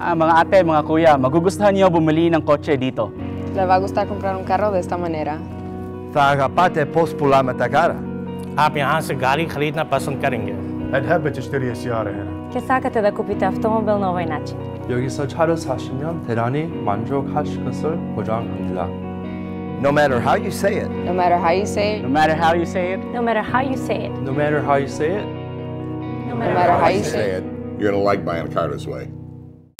Ah, mga ate, mga kuya, magugustuhan niyo bumili ng kotse dito. Le va a gustar comprar un carro de esta manera. ثقافت پست پولا متکاره आप यहाँ से गाड़ी खरीदना पसंद करेंगे هتحب تشتري سيارة هنا Ќе сакате да купите автомобил на овој начин. 여기서 차를 사시면 대단히 만족하실 것을 보장합니다. No matter how you say it, No matter how you say it, No matter how you say it, No matter how you say it. No matter how you say it, No matter how you say it, you're gonna like buying a car this way.